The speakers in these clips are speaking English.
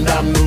and I'm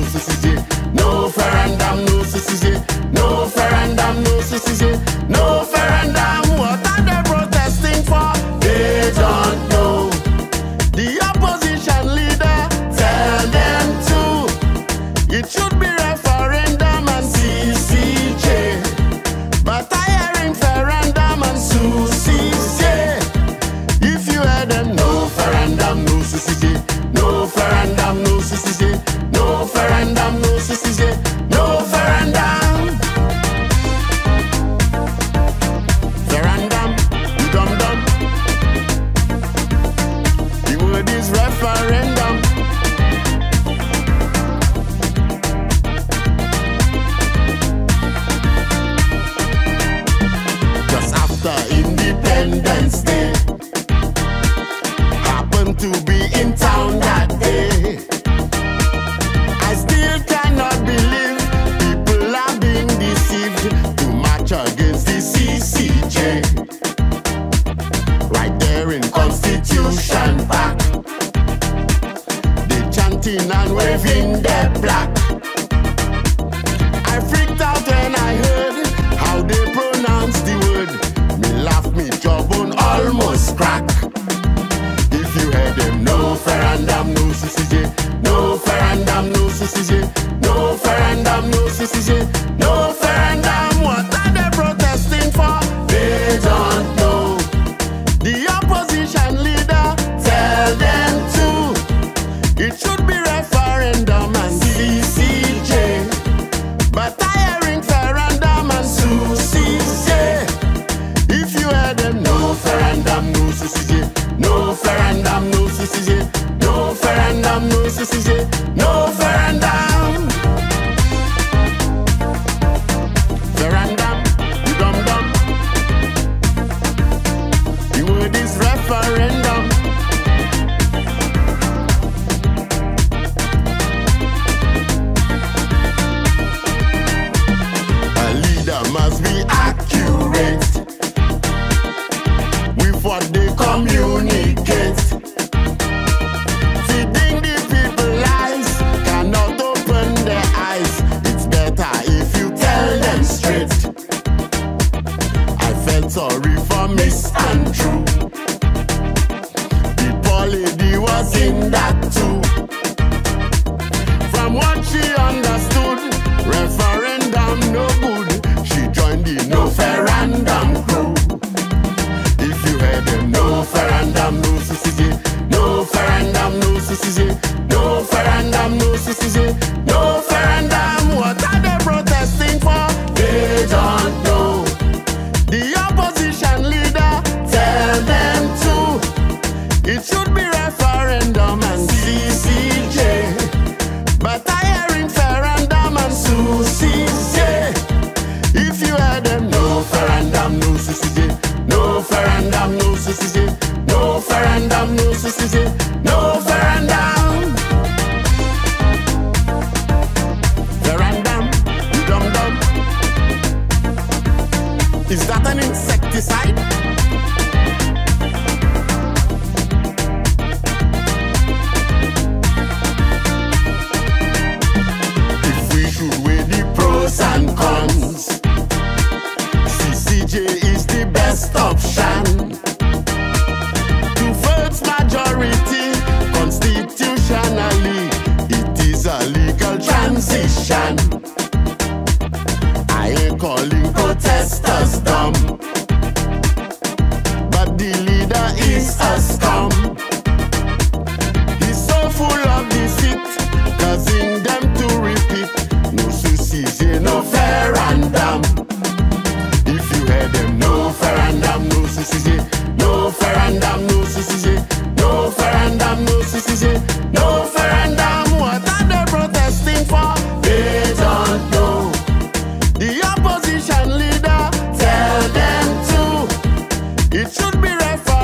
to be in town that day. I still cannot believe people are being deceived to march against the CCJ. Right there in Constitution Park, they chanting and waving their black. I freaked out when I heard how they pronounce the word. Me laugh, me jawbone almost cracked. was in that too. From what she understood. Is that an insecticide? If we should weigh the pros and cons, CCJ is the best option.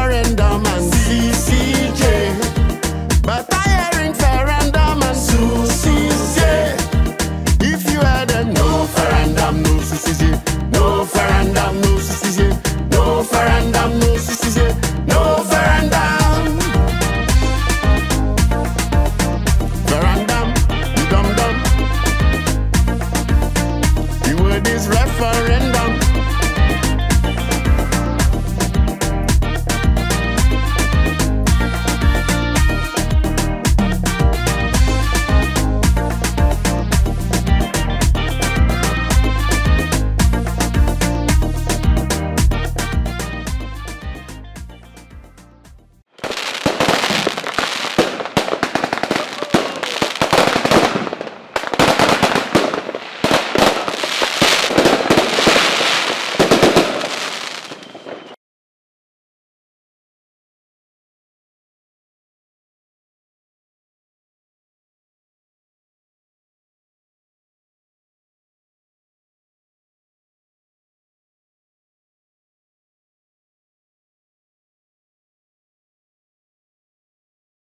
surrender, man.